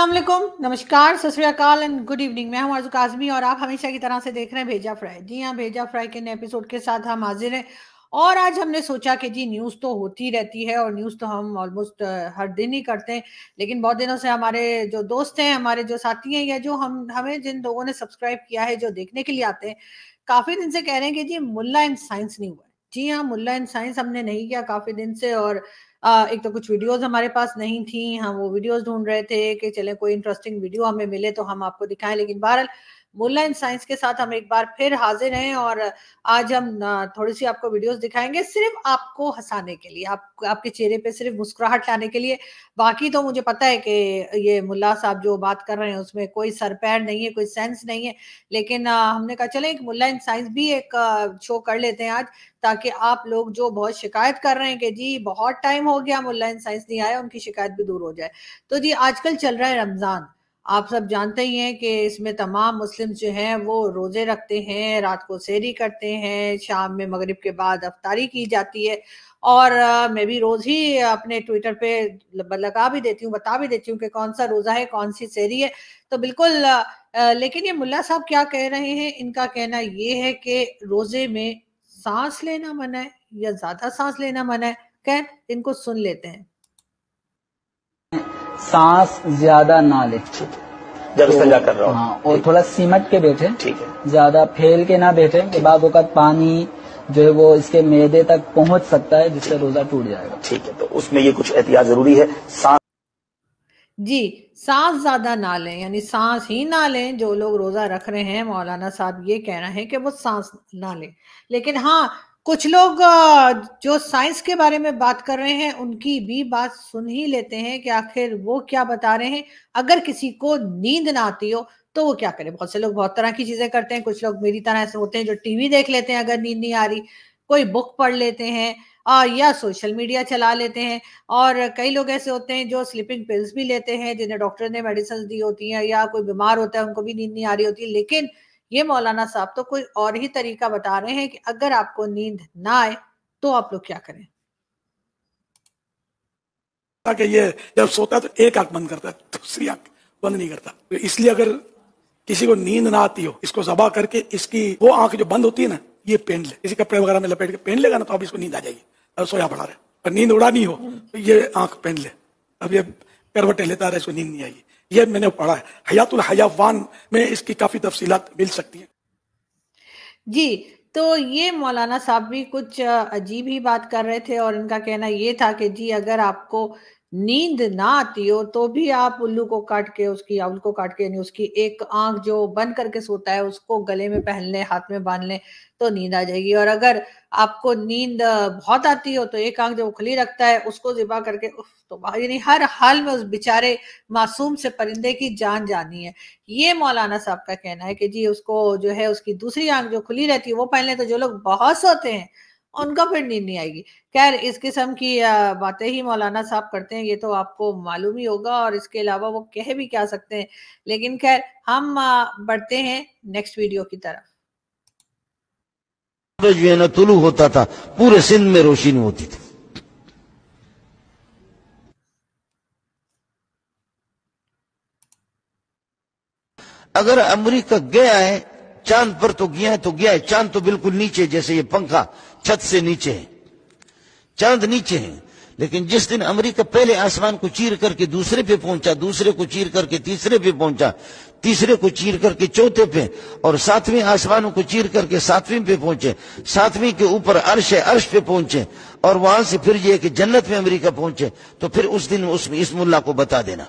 वालेकुम नमस्कार सत श्रीकाल एंड गुड इवनिंग मैं हूँ आरज़ू काजमी और आप हमेशा की तरह से देख रहे हैं भेजा फ्राई। जी हाँ भेजा फ्राई के नए एपिसोड के साथ हम हाजिर हैं। और आज हमने सोचा कि जी न्यूज़ तो होती रहती है और न्यूज़ तो हम ऑलमोस्ट हर दिन ही करते हैं। लेकिन बहुत दिनों से हमारे जो दोस्त हैं, हमारे जो साथी हैं या जो हम, हमें जिन लोगों ने सब्सक्राइब किया है, जो देखने के लिए आते हैं, काफ़ी दिन से कह रहे हैं कि जी मुला इन साइंस नहीं हुआ। जी हाँ मुल्ला इन साइंस हमने नहीं किया काफ़ी दिन से और आ, एक तो कुछ वीडियोस हमारे पास नहीं थी हम वो वीडियोस ढूंढ रहे थे कि चले कोई इंटरेस्टिंग वीडियो हमें मिले तो हम आपको दिखाएँ लेकिन बहरहाल मुल्ला इन साइंस के साथ हम एक बार फिर हाजिर हैं और आज हम थोड़ी सी आपको वीडियोस दिखाएँगे सिर्फ़ आपको हंसाने के लिए, आप, आपके चेहरे पे सिर्फ़ मुस्कुराहट लाने के लिए। बाकी तो मुझे पता है कि ये मुल्ला साहब जो बात कर रहे हैं उसमें कोई सर पैर नहीं है, कोई सेंस नहीं है, लेकिन हमने कहा चले एक मुल्ला इन साइंस भी एक शो कर लेते हैं आज, ताकि आप लोग जो बहुत शिकायत कर रहे हैं कि जी बहुत टाइम हो गया मुल्ला इन साइंस नहीं आया, उनकी शिकायत भी दूर हो जाए। तो जी आजकल चल रहा है रमज़ान। आप सब जानते ही हैं कि इसमें तमाम मुस्लिम जो हैं, वो रोज़े रखते हैं, रात को सेरी करते हैं, शाम में मगरिब के बाद अफ्तारी की जाती है। और मैं भी रोज ही अपने ट्विटर पे लगा भी देती हूँ, बता भी देती हूँ कि कौन सा रोजा है, कौन सी सेरी है। तो बिल्कुल लेकिन ये मुल्ला साहब क्या कह रहे हैं? इनका कहना ये है कि रोज़े में सांस लेना मना है या ज़्यादा सांस लेना मना है? कह इनको सुन लेते हैं। सांस ज़्यादा ना ले। जब तो, सजा कर रहा हूँ। हाँ और थोड़ा सिमट के बैठे। ठीक है। ज़्यादा फैल के ना बैठे के बाद वक्त पानी जो है वो इसके मैदे तक पहुँच सकता है जिससे रोजा टूट जाएगा। ठीक है तो उसमें ये कुछ एहतियात ज़रूरी है। सांस जी सांस ज़्यादा ना लें यानी सांस ही ना लें जो लोग रोजा रख रहे हैं मौलाना साहब ये कह रहे हैं कि वो सांस ना लें। लेकिन हाँ कुछ लोग जो साइंस के बारे में बात कर रहे हैं, उनकी भी बात सुन ही लेते हैं कि आखिर वो क्या बता रहे हैं। अगर किसी को नींद ना आती हो तो वो क्या करे? बहुत से लोग बहुत तरह की चीज़ें करते हैं। कुछ लोग मेरी तरह ऐसे होते हैं जो टीवी देख लेते हैं अगर नींद नहीं आ रही। कोई बुक पढ़ लेते हैं और या सोशल मीडिया चला लेते हैं। और कई लोग ऐसे होते हैं जो स्लीपिंग पिल्स भी लेते हैं, जिन्हें डॉक्टर ने मेडिसिन दी होती हैं, या कोई बीमार होता है, उनको भी नींद नहीं आ रही होती। लेकिन ये मौलाना साहब तो कोई और ही तरीका बता रहे हैं कि अगर आपको नींद ना आए तो आप लोग क्या करें? कि ये जब सोता है तो एक आँख बंद करता है, दूसरी आँख बंद नहीं करता। तो इसलिए अगर किसी को नींद ना आती हो, इसको जबा करके इसकी वो आँख जो बंद होती है ना, ये पहन ले। किसी कपड़े वगैरह में लपेट के पहन लेगा ना तो अब इसको नींद आ जाएगी। अब सोया पड़ा रहे। और नींद उड़ा नहीं हो तो ये आँख पहन ले। अब ये करवटे लेता रहे, इसको नींद नहीं आएगी। ये मैंने पढ़ा है। हयातुल हयावान में इसकी काफ़ी तफसीलात मिल सकती हैं। जी तो ये मौलाना साहब भी कुछ अजीब ही बात कर रहे थे और इनका कहना ये था कि जी, अगर आपको नींद ना आती हो तो भी आप उल्लू को काट के, उसकी आउल को काट के, यानी उसकी एक आँख जो बंद करके सोता है, उसको गले में पहन ले, हाथ में बाँध ले तो नींद आ जाएगी। और अगर आपको नींद बहुत आती हो तो एक आँख जो खुली रखता है, उसको जिबा करके तो यानी हर हाल में उस बेचारे मासूम से परिंदे की जान जानी है। ये मौलाना साहब का कहना है कि जी, उसको जो है, उसकी दूसरी आँख जो खुली रहती है, वो पहन ले तो जो लोग बहुत सोते हैं उनका फिर नींद नहीं आएगी। खैर, इस किस्म की बातें ही मौलाना साहब करते हैं, ये तो आपको मालूम ही होगा और इसके अलावा वो कह भी क्या सकते हैं। लेकिन खैर, हम बढ़ते हैं नेक्स्ट वीडियो की तरफ़। जो है ना तुलू होता था, पूरे सिंध में रोशनी होती थी। अगर अमेरिका गया है, चाँद पर तो गया है तो गया है, चाँद तो बिल्कुल नीचे जैसे ये पंखा। छत से नीचे है, चाँद नीचे है, लेकिन जिस दिन अमेरिका पहले आसमान को चीर करके दूसरे पे पहुँचा, दूसरे को चीर करके तीसरे पे पहुँचा, तीसरे को चीर करके चौथे पे और सातवें आसमानों को चीर करके सातवें पे पहुँचे, सातवीं के ऊपर अर्श है, अर्श पे पहुँचे और वहाँ से फिर ये कि जन्नत में अमेरिका पहुँचे तो फिर उस दिन उस इस मुल्ला को बता देना।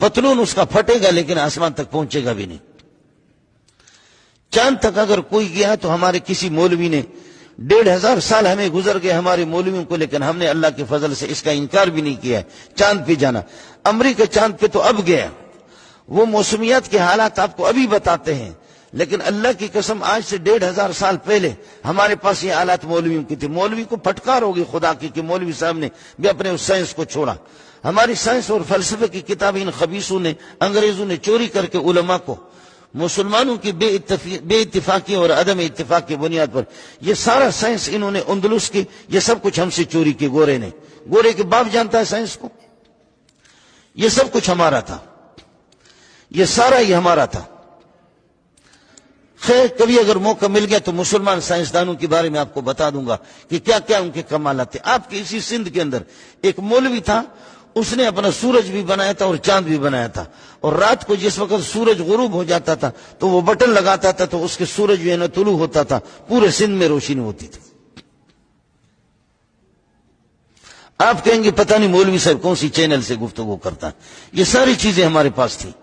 पतलून उसका फटेगा, लेकिन आसमान तक पहुंचेगा भी नहीं। चाँद तक अगर कोई गया तो हमारे किसी मौलवी ने डेढ़ हज़ार साल हमें गुजर गए हमारे मौलवियों को, लेकिन हमने अल्लाह के फजल से इसका इनकार भी नहीं किया है। चाँद पे जाना। अमरीका चाँद पे तो अब गया। वो मौसमियात के हालात आपको अभी बताते हैं। लेकिन अल्लाह की कसम, आज से डेढ़ हज़ार साल पहले हमारे पास ये हालात मौलवियों की थी। मौलवी को फटकार होगी खुदा की कि मौलवी साहब ने भी अपने उस साइंस को छोड़ा। हमारी साइंस और फलसफे की किताबें इन खबीसों ने, अंग्रेज़ों ने चोरी करके उलमा को मुसलमानों की बे इतफाकी और अदम इतफाक की बुनियाद पर यह सारा साइंस इन्होंने उन्दलुस की यह सब कुछ हमसे चोरी की गोरे ने। गोरे के बाप जानता है साइंस को। ये सब कुछ हमारा था। यह सारा ही हमारा था। खैर, कभी अगर मौका मिल गया तो मुसलमान साइंसदानों के बारे में आपको बता दूँगा कि क्या क्या उनके कमाल थे आपके इसी सिंध के अंदर एक मौलवी था उसने अपना सूरज भी बनाया था और चाँद भी बनाया था। और रात को जिस वक्त सूरज गुरूब हो जाता था तो वो बटन लगाता था तो उसके सूरज जो है ना तुलू होता था, पूरे सिंध में रोशनी होती थी। आप कहेंगे, पता नहीं, मौलवी साहब कौन सी चैनल से गुफ्तगु करता ये सारी चीज़ें हमारे पास थी।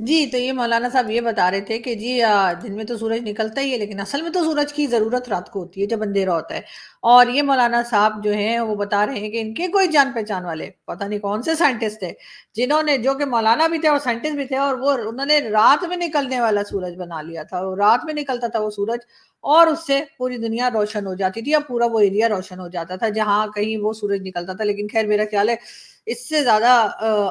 जी तो ये मौलाना साहब ये बता रहे थे कि जी दिन में तो सूरज निकलता ही है, लेकिन असल में तो सूरज की ज़रूरत रात को होती है जब अंधेरा होता है। और ये मौलाना साहब जो हैं, वो बता रहे हैं कि इनके कोई जान पहचान वाले, पता नहीं कौन से साइंटिस्ट थे जिन्होंने जो कि मौलाना भी थे और साइंटिस्ट भी थे और वो, उन्होंने रात में निकलने वाला सूरज बना लिया था। और रात में निकलता था वो सूरज और उससे पूरी दुनिया रोशन हो जाती थी या पूरा वो एरिया रोशन हो जाता था जहाँ कहीं वो सूरज निकलता था। लेकिन खैर मेरा ख्याल है इससे ज़्यादा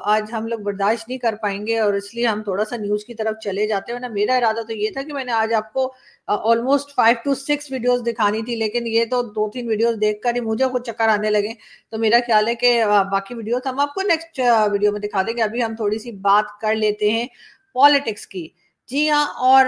आज हम लोग बर्दाश्त नहीं कर पाएँगे और इसलिए हम थोड़ा सा न्यूज़ की तरफ़ चले जाते हैं। ना मेरा इरादा तो ये था कि मैंने आज आपको almost five to six videos दिखानी थी, लेकिन ये तो दो तीन वीडियोस देखकर ही मुझे कुछ चक्कर आने लगे। तो मेरा ख्याल है कि बाकी वीडियोस हम आपको नेक्स्ट वीडियो में दिखा देंगे। अभी हम थोड़ी सी बात कर लेते हैं पॉलिटिक्स की। जी हाँ और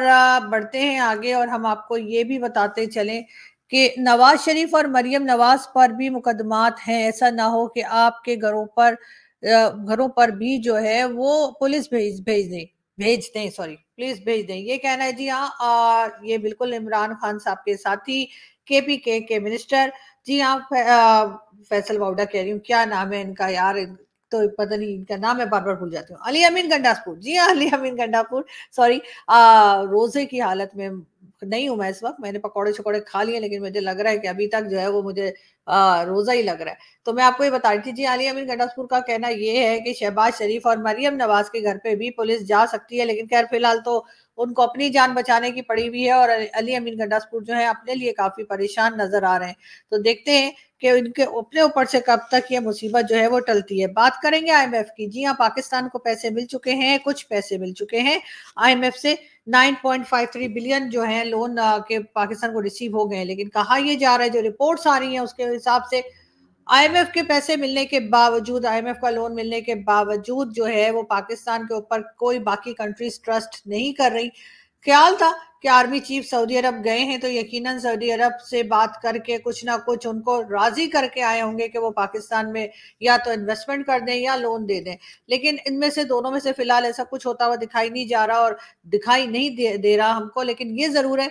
बढ़ते हैं आगे और हम आपको ये भी बताते चलें कि नवाज़ शरीफ और मरियम नवाज़ पर भी मुकदमात हैं। ऐसा ना हो कि आपके घरों पर घरों पर भी जो है वो पुलिस भेज भेज दें भेज दें सॉरी पुलिस भेज दें। ये कहना है जी हाँ ये बिल्कुल इमरान खान साहब के साथी के पी के के मिनिस्टर जी हाँ फैसल वाउडा कह रही हूँ, क्या नाम है इनका यार? तो पता नहीं, इनका नाम मैं बार बार भूल जाती हूँ। अली अमीन गंडासपुर, जी हाँ अली अमीन गंडापुर सॉरी रोज़े की हालत में नहीं हूँ मैं इस वक्त मैंने पकौड़े छकौड़े खा लिए लेकिन मुझे लग रहा है कि अभी तक जो है वो मुझे आ, रोजा ही लग रहा है। तो मैं आपको ये बता रही थी जी आलिया अमीन गंडासपुर का कहना ये है कि शहबाज शरीफ और मरियम नवाज़ के घर पे भी पुलिस जा सकती है लेकिन खैर फ़िलहाल तो उनको अपनी जान बचाने की पड़ी हुई है और अली अमीन गंडासपुर जो है अपने लिए काफ़ी परेशान नज़र आ रहे हैं। तो देखते हैं कि इनके अपने ऊपर से कब तक ये मुसीबत जो है वो टलती है। बात करेंगे आईएमएफ की। जी हाँ पाकिस्तान को पैसे मिल चुके हैं, कुछ पैसे मिल चुके हैं। आईएमएफ से 9.53 बिलियन जो है लोन के पाकिस्तान को रिसीव हो गए हैं। लेकिन कहा यह जा रहा है? जो रिपोर्ट्स आ रही हैं, उसके हिसाब से आईएमएफ के पैसे मिलने के बावजूद आईएमएफ का लोन मिलने के बावजूद जो है वो पाकिस्तान के ऊपर कोई बाकी कंट्रीज़ ट्रस्ट नहीं कर रही। ख्याल था कि आर्मी चीफ सऊदी अरब गए हैं तो यकीनन सऊदी अरब से बात करके कुछ ना कुछ उनको राज़ी करके आए होंगे कि वो पाकिस्तान में या तो इन्वेस्टमेंट कर दें या लोन दे दें। लेकिन इनमें से दोनों में से फ़िलहाल ऐसा कुछ होता हुआ दिखाई नहीं जा रहा और दिखाई नहीं दे, दे रहा हमको लेकिन ये ज़रूर है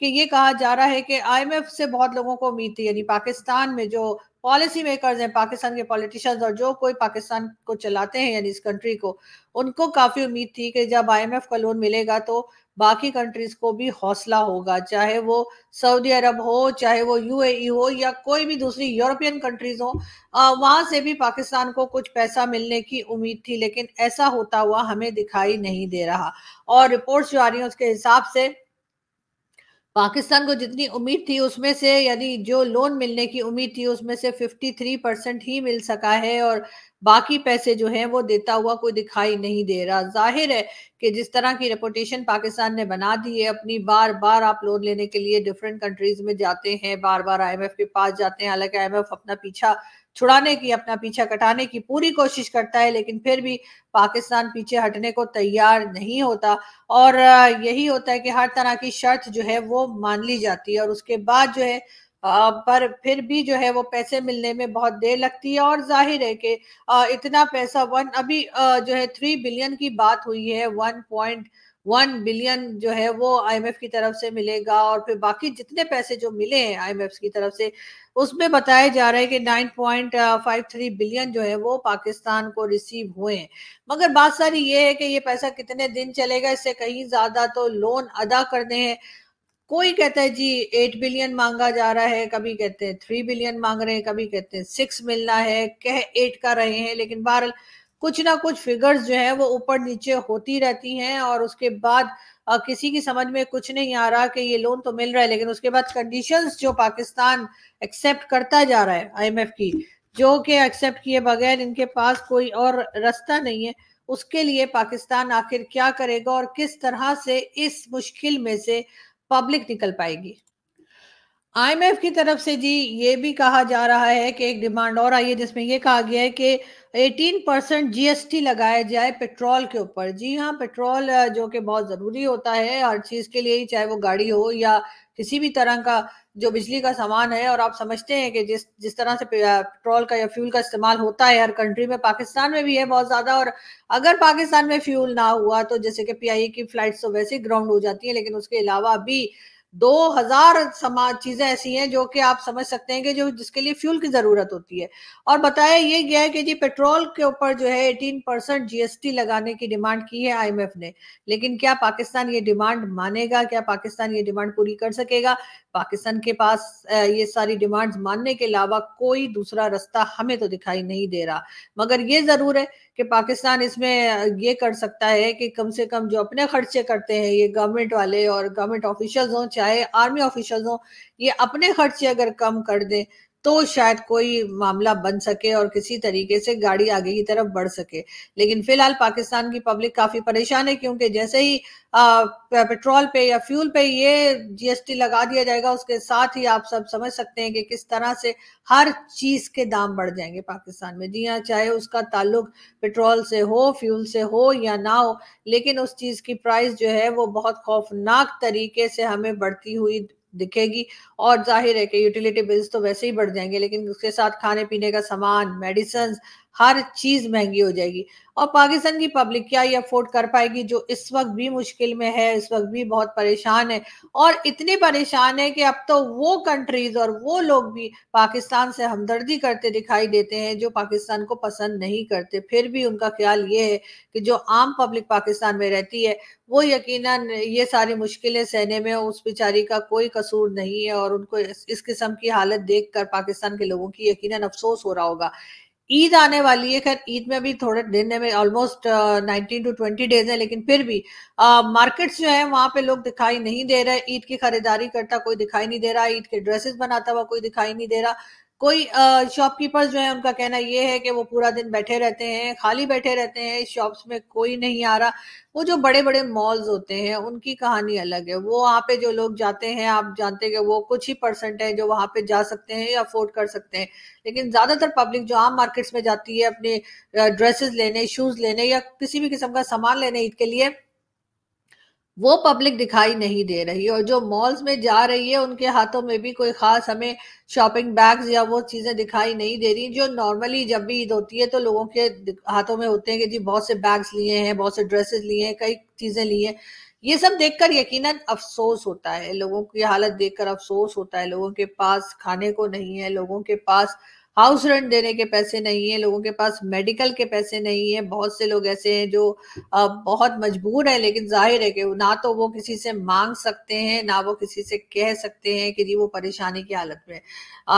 कि ये कहा जा रहा है कि आईएमएफ से बहुत लोगों को उम्मीद थी यानी पाकिस्तान में जो पॉलिसी मेकर्स हैं पाकिस्तान के पॉलिटिशियंस और जो कोई पाकिस्तान को चलाते हैं यानी इस कंट्री को उनको काफ़ी उम्मीद थी कि जब आईएमएफ का लोन मिलेगा तो बाकी कंट्रीज़ को भी हौसला होगा, चाहे वो सऊदी अरब हो, चाहे वो यूएई हो, या कोई भी दूसरी यूरोपियन कंट्रीज़ हो वहाँ से भी पाकिस्तान को कुछ पैसा मिलने की उम्मीद थी, लेकिन ऐसा होता हुआ हमें दिखाई नहीं दे रहा। और रिपोर्ट्स जो आ रही है, उसके हिसाब से पाकिस्तान को जितनी उम्मीद थी उसमें से, यानी जो लोन मिलने की उम्मीद थी, उसमें से 53 परसेंट ही मिल सका है और बाकी पैसे जो हैं वो देता हुआ कोई दिखाई नहीं दे रहा। ज़ाहिर है कि जिस तरह की रेपुटेशन पाकिस्तान ने बना दी है, अपनी बार बार आप लोन लेने के लिए डिफरेंट कंट्रीज़ में जाते हैं बार बार आईएमएफ के पास जाते हैं, हालाँकि आईएमएफ अपना पीछा छुड़ाने की, अपना पीछा कटाने की पूरी कोशिश करता है, लेकिन फिर भी पाकिस्तान पीछे हटने को तैयार नहीं होता। और यही होता है कि हर तरह की शर्त जो है वो मान ली जाती है और उसके बाद जो है पर फिर भी जो है वो पैसे मिलने में बहुत देर लगती है और ज़ाहिर है कि इतना पैसा वन, अभी जो है थ्री बिलियन की बात हुई है वन पॉइंट वन बिलियन जो है वो आईएमएफ की तरफ़ से मिलेगा और फिर बाकी जितने पैसे जो मिले हैं आईएमएफ की तरफ़ से, उसमें बताया जा रहा है कि 9.53 बिलियन जो है वो पाकिस्तान को रिसीव हुए हैं। मगर बात सारी ये है कि ये पैसा कितने दिन चलेगा, इससे कहीं ज़्यादा तो लोन अदा करने हैं। कोई कहता है, जी एट बिलियन मांगा जा रहा है। कभी कहते हैं थ्री बिलियन मांग रहे हैं। कभी कहते हैं सिक्स मिलना है। कह एट का रहे हैं, लेकिन बहरहाल कुछ ना कुछ फिगर्स जो है वो ऊपर नीचे होती रहती हैं और उसके बाद किसी की समझ में कुछ नहीं आ रहा कि ये लोन तो मिल रहा है, लेकिन उसके बाद कंडीशंस जो पाकिस्तान एक्सेप्ट करता जा रहा है आईएमएफ की, जो कि एक्सेप्ट किए बगैर इनके पास कोई और रास्ता नहीं है, उसके लिए पाकिस्तान आखिर क्या करेगा और किस तरह से इस मुश्किल में से पब्लिक निकल पाएगी? आईएमएफ की तरफ़ से जी ये भी कहा जा रहा है कि एक डिमांड और आई है, जिसमें ये कहा गया है कि 18 परसेंट जीएसटी लगाया जाए पेट्रोल के ऊपर। जी हाँ पेट्रोल जो कि बहुत ज़रूरी होता है, हर चीज़ के लिए ही, चाहे वो गाड़ी हो या किसी भी तरह का जो बिजली का सामान है। और आप समझते हैं कि जिस जिस तरह से पेट्रोल का या फ्यूल का इस्तेमाल होता है, हर कंट्री में, पाकिस्तान में भी है बहुत ज़्यादा। और अगर पाकिस्तान में फ्यूल ना हुआ तो जैसे कि पीआईए की फ्लाइट्स तो वैसे ही ग्राउंड हो जाती हैं, लेकिन उसके अलावा भी दो हज़ार समाज चीज़ें ऐसी हैं जो कि आप समझ सकते हैं कि जो जिसके लिए फ्यूल की ज़रूरत होती है। और बताया ये गया है कि जी पेट्रोल के ऊपर जो है 18 परसेंट जीएसटी लगाने की डिमांड की है आईएमएफ ने। लेकिन क्या पाकिस्तान ये डिमांड मानेगा? क्या पाकिस्तान ये डिमांड पूरी कर सकेगा? पाकिस्तान के पास ये सारी डिमांड्स मानने के अलावा कोई दूसरा रास्ता हमें तो दिखाई नहीं दे रहा। मगर ये ज़रूर है कि पाकिस्तान इसमें ये कर सकता है कि कम से कम जो अपने खर्चे करते हैं ये गवर्नमेंट वाले और गवर्नमेंट ऑफिशियल्स हों, चाहे आर्मी ऑफिशियल्स हों, ये अपने खर्चे अगर कम कर दें तो शायद कोई मामला बन सके और किसी तरीके से गाड़ी आगे की तरफ़ बढ़ सके। लेकिन फ़िलहाल पाकिस्तान की पब्लिक काफ़ी परेशान है क्योंकि जैसे ही आ, पेट्रोल पे या फ्यूल पे ये जीएसटी लगा दिया जाएगा उसके साथ ही आप सब समझ सकते हैं कि किस तरह से हर चीज़ के दाम बढ़ जाएँगे पाकिस्तान में। जी हाँ चाहे उसका ताल्लुक पेट्रोल से हो फ्यूल से हो या ना हो लेकिन उस चीज़ की प्राइस जो है वो बहुत खौफनाक तरीके से हमें बढ़ती हुई दिखेगी। और ज़ाहिर है कि यूटिलिटी बिल्स तो वैसे ही बढ़ जाएँगे, लेकिन उसके साथ खाने पीने का सामान मेडिसिन हर चीज़ महँगी हो जाएगी। और पाकिस्तान की पब्लिक क्या ये अफोर्ड कर पाएगी जो इस वक्त भी मुश्किल में है इस वक्त भी बहुत परेशान है। और इतने परेशान है कि अब तो वो कंट्रीज़ और वो लोग भी पाकिस्तान से हमदर्दी करते दिखाई देते हैं जो पाकिस्तान को पसंद नहीं करते। फिर भी उनका ख्याल ये है कि जो आम पब्लिक पाकिस्तान में रहती है वो यकीनन ये सारी मुश्किलें सहने में उस बेचारी का कोई कसूर नहीं है और उनको इस, इस किस्म की हालत देखकर पाकिस्तान के लोगों की यकीनन अफसोस हो रहा होगा। ईद आने वाली है। खैर ईद में भी थोड़े दिन में almost nineteen to twenty days है लेकिन फिर भी मार्केट्स uh, जो है वहाँ पे लोग दिखाई नहीं दे रहे। ईद की खरीदारी करता कोई दिखाई नहीं दे रहा ईद के ड्रेसेस बनाता हुआ कोई दिखाई नहीं दे रहा। कोई शॉपकीपर्स जो है, उनका कहना ये है कि वो पूरा दिन बैठे रहते हैं, खाली बैठे रहते हैं शॉप्स में कोई नहीं आ रहा। वो जो बड़े बड़े मॉल्स होते हैं, उनकी कहानी अलग है। वो वहाँ पे जो लोग जाते हैं, आप जानते हैं कि वो कुछ ही परसेंट है जो वहाँ पे जा सकते हैं या अफोर्ड कर सकते हैं। लेकिन ज़्यादातर पब्लिक जो आम मार्केट्स में जाती है, अपने ड्रेसेस लेने शूज़ लेने या किसी भी किस्म का सामान लेने ईद के लिए वो पब्लिक दिखाई नहीं दे रही और जो मॉल्स में जा रही है, उनके हाथों में भी कोई खास हमें शॉपिंग बैग्स या वो चीज़ें दिखाई नहीं दे रही। जो नॉर्मली जब भी ईद होती है तो लोगों के हाथों में होते हैं कि जी बहुत से बैग्स लिए हैं, बहुत से ड्रेसेस लिए हैं, कई चीज़ें ली हैं। ये सब देखकर यकीनन अफसोस होता है। लोगों की हालत देखकर अफसोस होता है। लोगों के पास खाने को नहीं है, लोगों के पास हाउस रेंट देने के पैसे नहीं है, लोगों के पास मेडिकल के पैसे नहीं है। बहुत से लोग ऐसे हैं जो बहुत मजबूर है, लेकिन ज़ाहिर है कि ना तो वो किसी से मांग सकते हैं, ना वो किसी से कह सकते हैं कि जी वो परेशानी की हालत में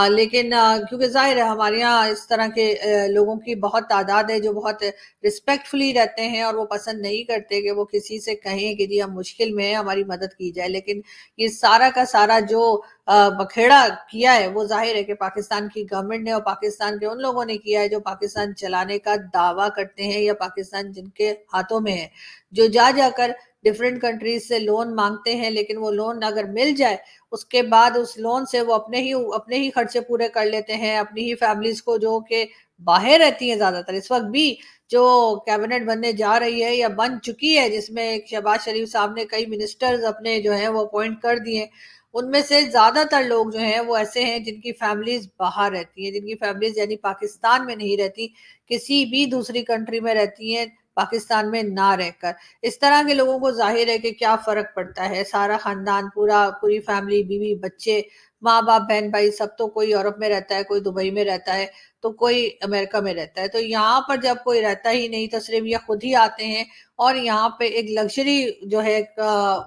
लेकिन क्योंकि ज़ाहिर है हमारे यहाँ इस तरह के लोगों की बहुत तादाद है जो बहुत रिस्पेक्टफुली रहते हैं और वो पसंद नहीं करते कि वो किसी से कहें कि जी हम मुश्किल में है, हमारी मदद की जाए। लेकिन ये सारा का सारा जो बखेड़ा किया है। वो ज़ाहिर है कि पाकिस्तान की गवर्नमेंट ने और पाकिस्तान के उन लोगों ने किया है जो पाकिस्तान चलाने का दावा करते हैं या पाकिस्तान जिनके हाथों में है। जो जा जाकर डिफरेंट कंट्रीज़ से लोन मांगते हैं, लेकिन वो लोन अगर मिल जाए, उसके बाद उस लोन से वो अपने ही अपने ही खर्चे पूरे कर लेते हैं, अपनी ही फैमिलीज़ को जो कि बाहर रहती हैं ज़्यादातर। इस वक्त भी जो कैबिनेट बनने जा रही है या बन चुकी है, जिसमें शहबाज शरीफ साहब ने कई मिनिस्टर्स अपने जो है वो अपॉइंट कर दिए उनमें से ज़्यादातर लोग जो हैं, वो ऐसे हैं जिनकी फैमिलीज़ बाहर रहती हैं, जिनकी फैमिलीज़ यानी पाकिस्तान में नहीं रहती, किसी भी दूसरी कंट्री में रहती हैं, पाकिस्तान में ना रहकर। इस तरह के लोगों को ज़ाहिर है कि क्या फ़र्क पड़ता है? सारा खानदान, पूरा, पूरी फैमिली, बीवी, बच्चे माँ बाप बहन भाई सब तो कोई यूरोप में रहता है, कोई दुबई में रहता है तो कोई अमेरिका में रहता है। तो यहाँ पर जब कोई रहता ही नहीं तो सिर्फ़ ये खुद ही आते हैं और यहाँ पे एक लग्जरी जो है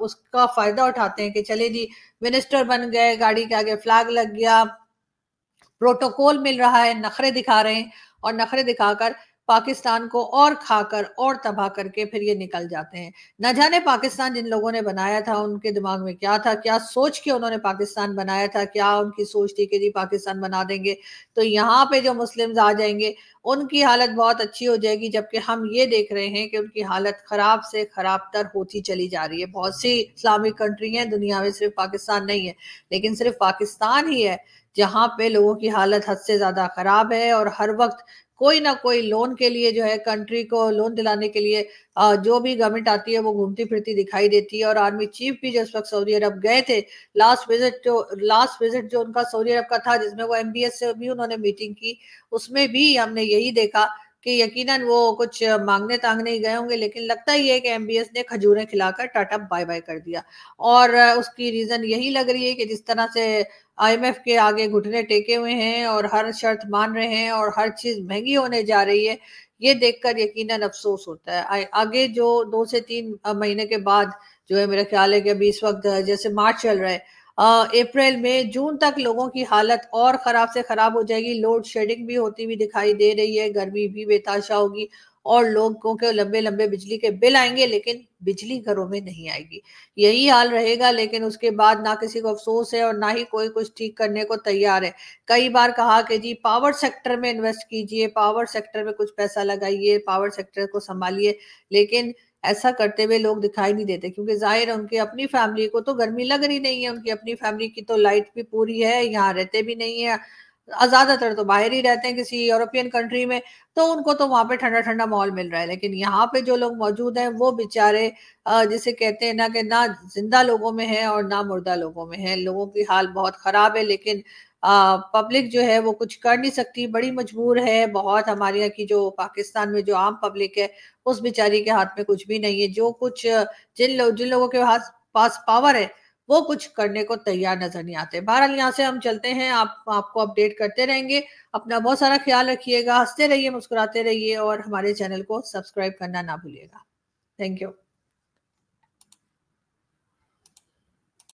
उसका फ़ायदा उठाते हैं कि चले जी, मिनिस्टर बन गए, गाड़ी के आगे फ्लैग लग गया, प्रोटोकॉल मिल रहा है, नखरे दिखा रहे हैं और नखरे दिखाकर पाकिस्तान को और खाकर और तबाह करके फिर ये निकल जाते हैं। न जाने पाकिस्तान जिन लोगों ने बनाया था, उनके दिमाग में क्या था, क्या सोच के उन्होंने पाकिस्तान बनाया था, क्या उनकी सोच थी कि जी पाकिस्तान बना देंगे। तो यहाँ पे जो मुस्लिम्स आ जाएँगे, उनकी हालत बहुत अच्छी हो जाएगी, जबकि हम ये देख रहे हैं कि उनकी हालत खराब से खराब तर होती चली जा रही है। बहुत सी इस्लामिक कंट्री हैं, दुनिया में सिर्फ़ पाकिस्तान नहीं है, लेकिन सिर्फ़ पाकिस्तान ही है, जहाँ पे लोगों की हालत हद से ज़्यादा खराब है और हर वक्त कोई ना कोई लोन के लिए जो है कंट्री को लोन दिलाने के लिए जो भी गवर्नमेंट आती है, वो घूमती फिरती दिखाई देती है। और आर्मी चीफ भी जिस वक्त सऊदी अरब गए थे लास्ट विज़िट जो लास्ट विज़िट जो उनका सऊदी अरब का था, जिसमें वो एमबीएस से भी उन्होंने मीटिंग की, उसमें भी हमने यही देखा कि यकीनन वो कुछ मांगने तांगने ही गए होंगे, लेकिन लगता ही है कि एमबीएस ने खजूरें खिलाकर टाटा बाय बाय कर दिया। और उसकी रीजन यही लग रही है कि जिस तरह से आईएमएफ के आगे घुटने टेके हुए हैं और हर शर्त मान रहे हैं और हर चीज़ महँगी होने जा रही है, ये देखकर यकीनन अफसोस होता है। आगे जो दो से तीन महीने के बाद जो है मेरा ख्याल है कि अभी इस वक्त जैसे मार्च चल रहा है अप्रैल में जून तक लोगों की हालत और खराब से खराब हो जाएगी। लोड शेडिंग भी होती हुई दिखाई दे रही है। गर्मी भी बेताशा होगी और लोगों के लंबे लंबे बिजली के बिल आएँगे, लेकिन बिजली घरों में नहीं आएगी। यही हाल रहेगा, लेकिन उसके बाद ना किसी को अफसोस है और ना ही कोई कुछ ठीक करने को तैयार है। कई बार कहा कि जी, पावर सेक्टर में इन्वेस्ट कीजिए, पावर सेक्टर में कुछ पैसा लगाइए, पावर सेक्टर को संभालिए, लेकिन ऐसा करते हुए लोग दिखाई नहीं देते, क्योंकि ज़ाहिर है उनकी अपनी फैमिली को तो गर्मी लग रही नहीं है, उनकी अपनी फैमिली की तो लाइट भी पूरी है, यहाँ रहते भी नहीं है, ज़्यादातर तो बाहर ही रहते हैं किसी यूरोपियन कंट्री में तो उनको तो वहाँ पे ठंडा ठंडा माहौल मिल रहा है, लेकिन यहाँ पे जो लोग मौजूद हैं, वो बेचारे जिसे कहते हैं ना कि ना ज़िंदा लोगों में है और ना मुर्दा लोगों में है, लोगों की हाल बहुत खराब है, लेकिन पब्लिक जो है वो कुछ कर नहीं सकती, बड़ी मजबूर है। बहुत हमारे यहाँ की जो पाकिस्तान में जो आम पब्लिक है, उस बेचारी के हाथ में कुछ भी नहीं है। जो कुछ, जिन लोग जिन लोगों के पास पास पावर है, वो कुछ करने को तैयार नज़र नहीं आते। बहरहाल, यहाँ से हम चलते हैं। आप, आपको अपडेट करते रहेंगे। अपना बहुत सारा ख्याल रखिएगा। हँसते रहिए, मुस्कुराते रहिए और हमारे चैनल को सब्सक्राइब करना ना भूलिएगा। Thank you